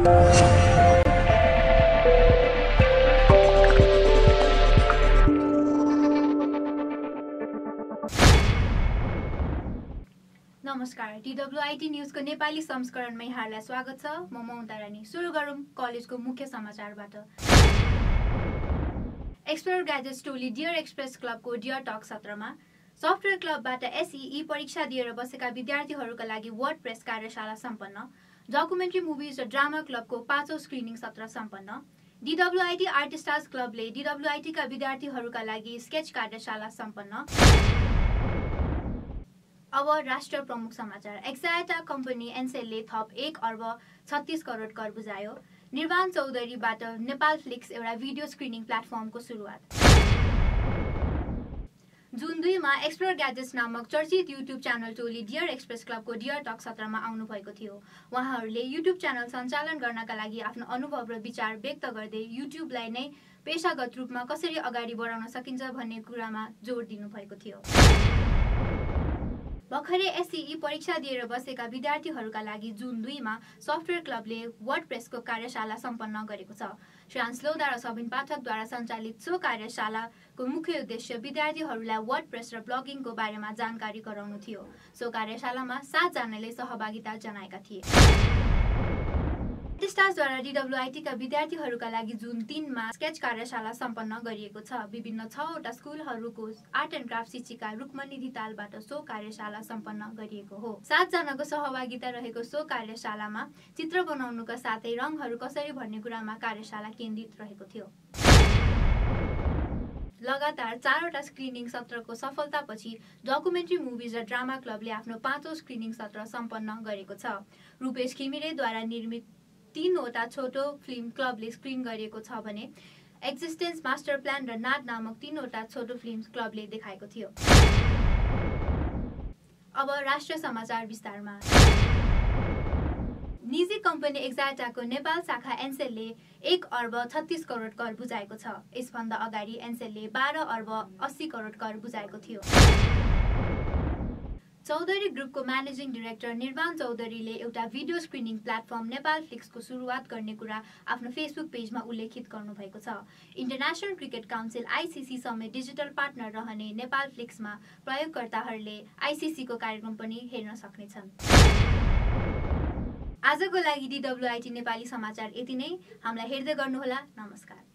नमस्कार डिडब्लुआइटी न्युजको नेपाली संस्करणमा यहाँहरूलाई स्वागत छ। म ममता रानी। सुरु गरौँ कलेजको मुख्य समाचारबाट। एक्सप्लोर ग्याजेट्स टोली डियर एक्सप्रेस क्लबको डियर टक सत्रमा। सफ्टवेयर क्लबबाट एसई परीक्षा दिएर बसेका विद्यार्थीहरूका लागि वर्ड प्रेस कार्यशाला सम्पन्न। डकुमेन्ट्री मुभिज र ड्रामा क्लबको पाँचौँ स्क्रिनिङ सत्र सम्पन्न। डिडब्लुआइटी आर्टिस्टास क्लबले डिडब्लुआइटीका विद्यार्थीहरूका लागि स्केच कार्यशाला सम्पन्न। अब राष्ट्र प्रमुख समाचार। एक्सायटा कम्पनी एनसेलले थप एक अर्ब छत्तिस करोड कर बुझायो। निर्वाण चौधरीबाट नेपाल फ्लिक्स एउटा भिडियो स्क्रिनिङ प्लेटफर्मको सुरुवात। जुन दुईमा एक्सप्लोर ग्याजेट्स नामक चर्चित युट्युब च्यानल टोली डियर एक्सप्रेस क्लबको डियर टक सत्रमा आउनुभएको थियो। उहाँहरूले युट्युब च्यानल सञ्चालन गर्नका लागि आफ्नो अनुभव र विचार व्यक्त गर्दै युट्युबलाई नै पेसागत रूपमा कसरी अगाडि बढाउन सकिन्छ भन्ने कुरामा जोड दिनुभएको थियो। भर्खरै एसई परीक्षा दिएर बसेका विद्यार्थीहरूका लागि जुन दुईमा सफ्टवेयर क्लबले वर्ड प्रेसको कार्यशाला सम्पन्न गरेको छ। श्रान्स लोदा र सबिन पाठकद्वारा सञ्चालित सो कार्यशालाको मुख्य उद्देश्य विद्यार्थीहरूलाई वर्ड प्रेस र ब्लगिङको बारेमा जानकारी गराउनु थियो। सो कार्यशालामा सातजनाले सहभागिता जनाएका थिए। स्टार्सद्वारा डिडब्लुआइटीका विद्यार्थीहरूका लागि जुन तिनमा स्केच कार्यशाला सम्पन्न गरिएको छ विभिन्न छवटा स्कुलहरूको आर्ट एन्ड क्राफ्ट शिक्षिका रुक्मणी धितालबाट सो कार्यशाला सम्पन्न गरिएको हो। सातजनाको सहभागिता रहेको सो कार्यशालामा चित्र बनाउनुका साथै रङहरू कसरी भर्ने कुरामा कार्यशाला केन्द्रित रहेको थियो। लगातार चारवटा स्क्रिनिङ सत्रको सफलतापछि डकुमेन्ट्री मुभिज र ड्रामा क्लबले आफ्नो पाँचौँ स्क्रिनिङ सत्र सम्पन्न गरेको छ। रूपेश घिमिरेद्वारा निर्मित तीनवटा छोटो फिल्म क्लबले स्क्रिन गरिएको छ भने एक्जिस्टेन्स मास्टर प्लान र नाट नामक तीनवटा छोटो फिल्म क्लबले देखाएको थियो। अब राष्ट्र समाचार विस्तारमा। निजी कम्पनी एक्जाटाको नेपाल शाखा एनसेलले एक अर्ब छत्तिस करोड कर बुझाएको छ। यसभन्दा अगाडि एनसेलले बाह्र अर्ब अस्सी करोड कर बुझाएको थियो। चौधरी ग्रुपको म्यानेजिङ डिरेक्टर निर्वाण चौधरीले एउटा भिडियो स्क्रिनिङ प्लेटफर्म नेपाल फ्लिक्सको सुरुवात गर्ने कुरा आफ्नो फेसबुक पेजमा उल्लेखित गर्नुभएको छ। इन्टरनेसनल क्रिकेट काउन्सिल आइसिसी समेत डिजिटल पार्टनर रहने नेपाल फ्लिक्समा प्रयोगकर्ताहरूले आइसिसीको कार्यक्रम पनि हेर्न सक्नेछन्। आजको लागि डिडब्लुआइटी नेपाली समाचार यति नै। हामीलाई हेर्दै गर्नुहोला। नमस्कार।